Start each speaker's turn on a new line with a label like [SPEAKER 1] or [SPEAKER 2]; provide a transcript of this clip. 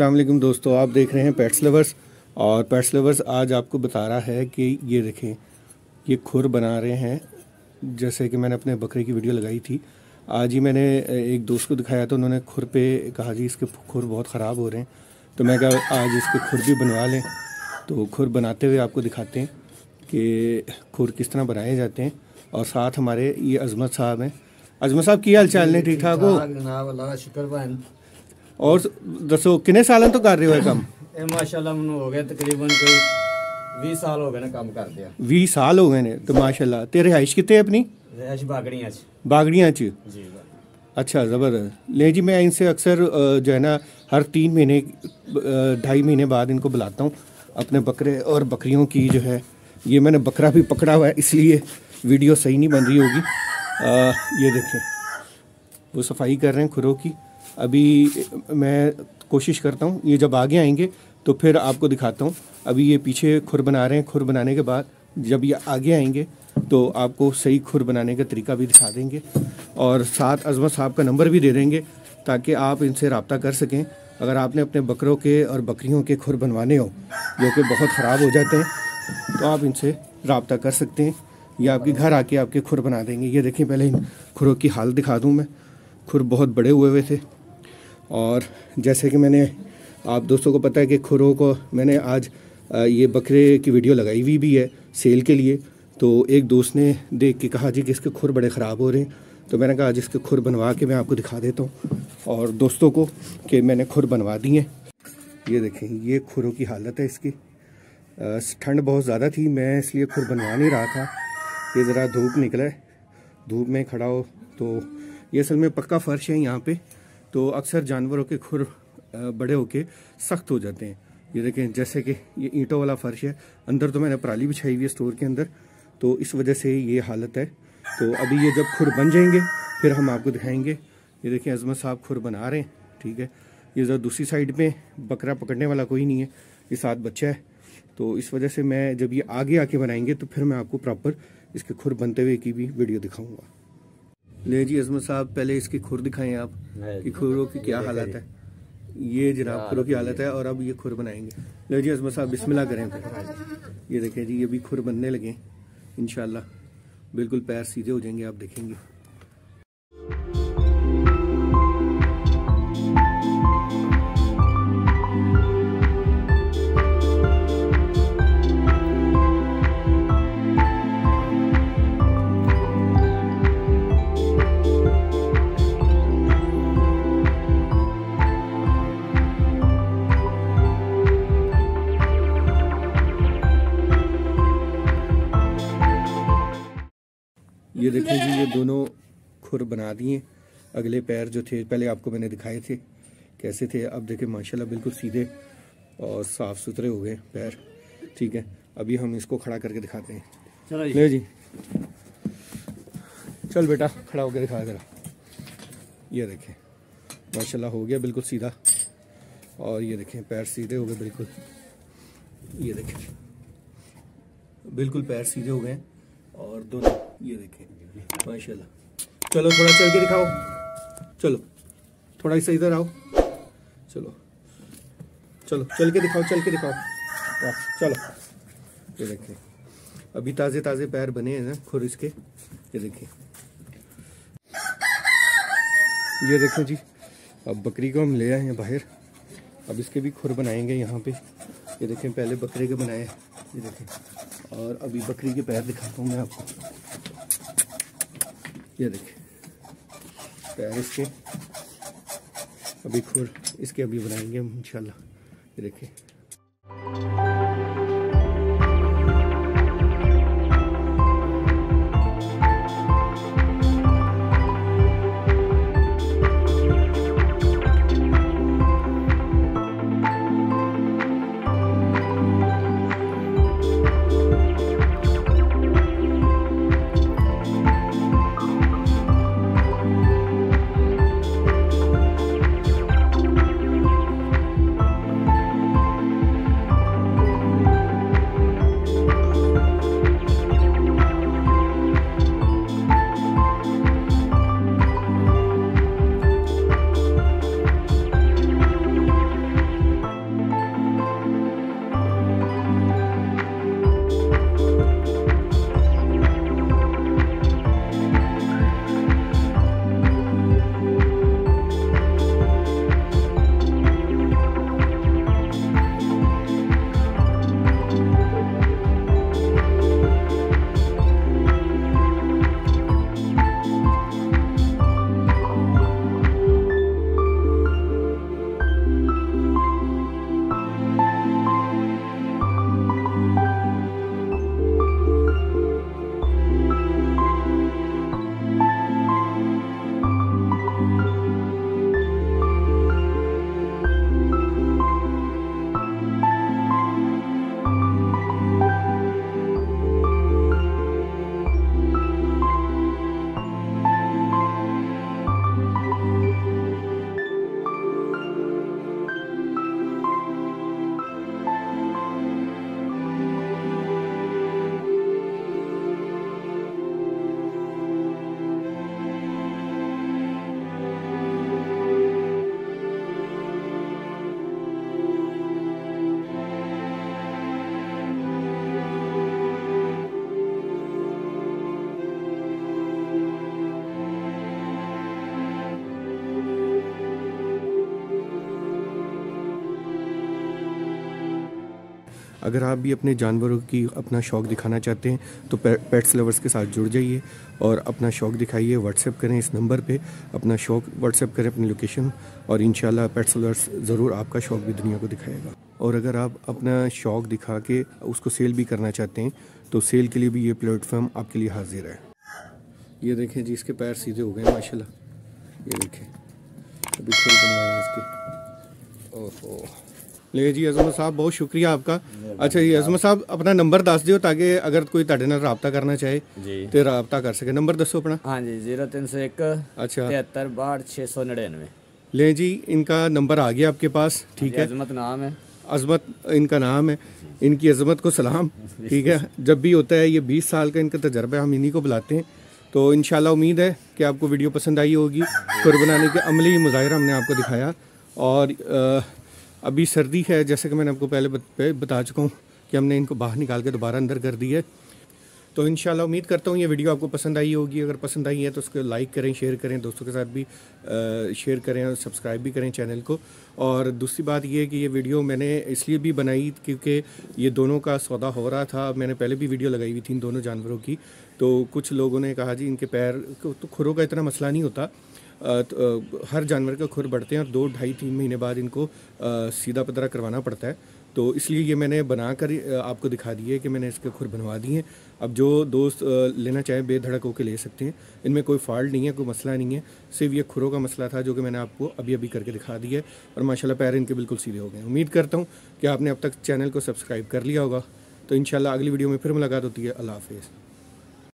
[SPEAKER 1] वालेकुम दोस्तों, आप देख रहे हैं पेट्स लवर्स और पेट्स लवर्स आज आपको बता रहा है कि ये देखें, ये खुर बना रहे हैं। जैसे कि मैंने अपने बकरे की वीडियो लगाई थी आज ही मैंने एक दोस्त को दिखाया तो उन्होंने खुर पे कहा जी इसके खुर बहुत ख़राब हो रहे हैं तो मैं कहा आज इसके खुर भी बनवा लें तो खुर बनाते हुए आपको दिखाते हैं कि खुर किस तरह बनाए जाते हैं और साथ हमारे ये अजमत साहब हैं अजमत साहब की हाल चाल ने ठीक ठाक हो
[SPEAKER 2] शुक्र
[SPEAKER 1] और दसो किन्ने सालों तो कर रहे हो ये काम
[SPEAKER 2] ਇਹ ਮਾਸ਼ਾਅੱਲਾ ਮੈਨੂੰ ਹੋ ਗਿਆ ਤਕਰੀਬਨ ਕੋਈ 20 ਸਾਲ ਹੋ ਗਏ ਨੇ ਕੰਮ ਕਰਦੇ ਆ
[SPEAKER 1] 20 साल हो गए ने तो माशाल्लाह ते रिहाइश कितने है अपनी बागड़िया
[SPEAKER 2] बागड़ियाँ
[SPEAKER 1] अच्छा ज़बरदस्त। ले जी मैं इनसे अक्सर जो है ना हर तीन महीने ढाई महीने बाद इनको बुलाता हूँ अपने बकरे और बकरियों की जो है ये मैंने बकरा भी पकड़ा हुआ है इसलिए वीडियो सही नहीं बन रही होगी। आ, ये देखें वो सफ़ाई कर रहे हैं खुरों की। अभी मैं कोशिश करता हूँ ये जब आगे आएँगे तो फिर आपको दिखाता हूँ। अभी ये पीछे खुर बना रहे हैं खुर बनाने के बाद जब ये आगे आएँगे तो आपको सही खुर बनाने का तरीका भी दिखा देंगे। और साथ अजमत साहब का नंबर भी दे देंगे, ताकि आप इनसे रबता कर सकें। अगर आपने अपने बकरों के और बकरियों के खुर बनवाने हो, जो कि बहुत ख़राब हो जाते हैं तो आप इनसे रबता कर सकते हैं। या आपके घर आके आपके खुर बना देंगे। ये देखें पहले इन खुरों की हाल दिखा दूँ मैं। खुर बहुत बड़े हुए हुए थे। और जैसे कि मैंने, आप दोस्तों को पता है कि खुरों को मैंने आज ये बकरे की वीडियो लगाई हुई भी है सेल के लिए। तो एक दोस्त ने देख के कहा, जी, कि इसके खुर बड़े ख़राब हो रहे हैं। तो मैंने कहा, आज इसके खुर बनवा के मैं आपको दिखा देता हूँ। और दोस्तों को कि मैंने खुर बनवा दी हैं। ये देखें, ये खुरों की हालत है इसकी। ठंड बहुत ज़्यादा थी, मैं इसलिए खुर बनवा नहीं रहा था। ये ज़रा धूप निकला है। धूप में खड़ा हो तो ये असल में पक्का फर्श है यहाँ पे। तो अक्सर जानवरों के खुर बड़े होके सख्त हो जाते हैं। ये देखें, जैसे कि ये ईंटों वाला फर्श है। अंदर तो मैंने पराली बिछाई हुई है स्टोर के अंदर। तो इस वजह से ये हालत है। तो अभी ये जब खुर बन जाएँगे फिर हम आपको दिखाएँगे। ये देखें अजमत साहब खुर बना रहे हैं ठीक है? ये ज़रा दूसरी साइड में बकरा पकड़ने वाला कोई नहीं है ये साथ बच्चा है। तो इस वजह से मैं जब ये आगे आके बनाएँगे तो फिर मैं आपको प्रॉपर इसके खुर बनते हुए की भी वीडियो दिखाऊँगा। ले जी अजमत साहब पहले इसकी खुर दिखाएँ आप कि खुरों की क्या हालत है। ये जनाब खुरों की हालत है और अब ये खुर बनाएँगे। ले जी अजमत साहब बिस्मिल्लाह करें। ये देखें जी ये भी खुर बनने लगे इनशाला बिल्कुल पैर सीधे हो जाएँगे आप देखेंगे। ये देखिए जी ये दोनों खुर बना दिए। अगले पैर जो थे पहले आपको मैंने दिखाए थे कैसे थे। अब देखे माशाल्लाह बिल्कुल सीधे और साफ़ सुथरे हो गए पैर। ठीक है अभी हम इसको खड़ा करके दिखाते हैं। चलो जी, चल बेटा खड़ा होकर दिखा ज़रा। ये देखें माशाल्लाह हो गया बिल्कुल सीधा। और ये देखें पैर सीधे हो गए बिल्कुल। ये देखें बिल्कुल पैर सीधे हो गए। और दोनों ये देखें। माशाल्लाह। चलो, थोड़ा चल के दिखाओ। चलो, थोड़ा सा इधर आओ। चलो चलो, चल के दिखाओ, चल के दिखाओ। चलो। ये देखें, अभी ताज़े ताज़े पैर बने हैं ना, खुर इसके। ये देखिए ये देखो जी, अब बकरी को हम ले आए हैं बाहर। अब इसके भी खुर बनाएँगे यहाँ पे। ये देखें, पहले बकरे के बनाए ये देखें, और अभी बकरी के पैर दिखाता हूँ मैं आपको। ये देखें, पैर इसके। अभी खुर इसके अभी बनाएँगे हम, इंशाल्लाह। ये देखें। अगर आप भी अपने जानवरों की अपना शौक़ दिखाना चाहते हैं तो पेट्स लवर्स के साथ जुड़ जाइए और अपना शौक़ दिखाइए व्हाट्सएप करें इस नंबर पे। अपना शौक़ व्हाट्सएप करें अपनी लोकेशन और इन पेट्स लवर्स ज़रूर आपका शौक़ भी दुनिया को दिखाएगा। और अगर आप अपना शौक़ दिखा के उसको सेल भी करना चाहते हैं तो सेल के लिए भी ये प्लेटफॉर्म आपके लिए हाजिर है। ये देखें जी, इसके पैर सीधे हो गए, माशाल्लाह। ये देखें, अभी खुल बनवाए इसके। ओहो। ले जी अजमत साहब बहुत शुक्रिया आपका। अच्छा जी अजमत साहब अपना नंबर दस दौ ताकि अगर कोई थोड़े ਦੱਸ करना चाहे तो
[SPEAKER 2] ਅਗਰ
[SPEAKER 1] कर सके। नंबर दसो अपना। हाँ जी
[SPEAKER 2] ज़ीरो तीन सौ एक
[SPEAKER 1] अच्छा।
[SPEAKER 2] तिहत्तर बाहठ छः सौ नड़िनवे।
[SPEAKER 1] ले जी इनका नंबर आ गया आपके पास हाँ ठीक है?
[SPEAKER 2] अजमत नाम है।
[SPEAKER 1] अजमत इनका नाम है। इनकी अजमत को सलाम ठीक है? जब भी होता है ये 20 साल का इनका तजर्बा है हम इन्हीं को बुलाते हैं। तो इन उम्मीद है कि आपको वीडियो पसंद आई होगी। कुर बनाने के अमली मुजाहरा हमने आपको दिखाया। और अभी सर्दी है, जैसे कि मैंने आपको पहले बता चुका हूँ कि हमने इनको बाहर निकाल के दोबारा अंदर कर दी है। तो इन उम्मीद करता हूँ ये वीडियो आपको पसंद आई होगी। अगर पसंद आई है तो उसको लाइक करें शेयर करें, दोस्तों के साथ भी शेयर करें और सब्सक्राइब भी करें चैनल को। और दूसरी बात ये है कि ये वीडियो मैंने इसलिए भी बनाई क्योंकि ये दोनों का सौदा हो रहा था। मैंने पहले भी वीडियो लगाई हुई थी इन दोनों जानवरों की। तो कुछ लोगों ने कहा जी, इनके पैर तो खुरों का इतना मसला नहीं होता। तो हर जानवर का खुर बढ़ते हैं और दो ढाई तीन महीने बाद इनको सीधा पदरा करवाना पड़ता है। तो इसलिए ये मैंने बना कर आपको दिखा दिए कि मैंने इसके खुर बनवा दिए हैं। अब जो दोस्त लेना चाहें बेधड़क होकर ले सकते हैं। इनमें कोई फॉल्ट नहीं है, कोई मसला नहीं है। सिर्फ़ ये खुरों का मसला था जो कि मैंने आपको अभी अभी करके दिखा दिया है और माशाल्लाह पैर इनके बिल्कुल सीधे हो गए उम्मीद करता हूँ कि आपने अब तक चैनल को सब्सक्राइब कर लिया होगा। तो इन अगली वीडियो में फिर मुलाकात होती है। अल्लाह हाफिज़।